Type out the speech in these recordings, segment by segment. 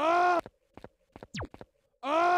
아! 아!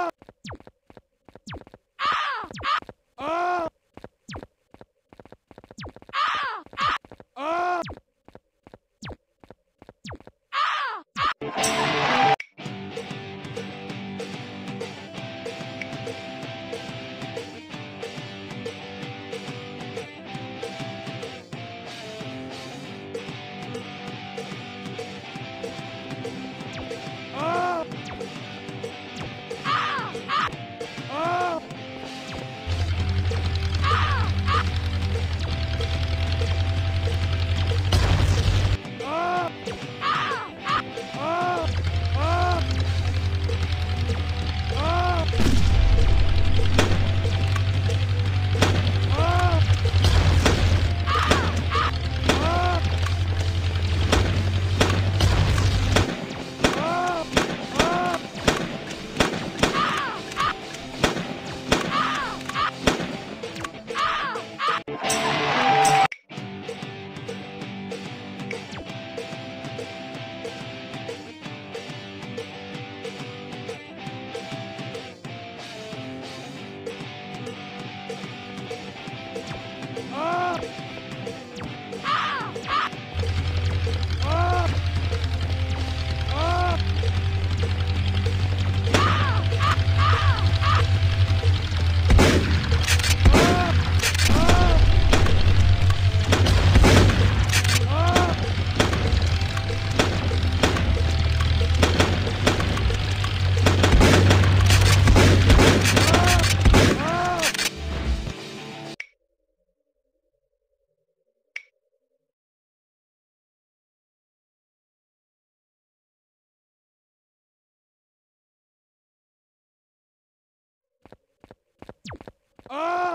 Oh!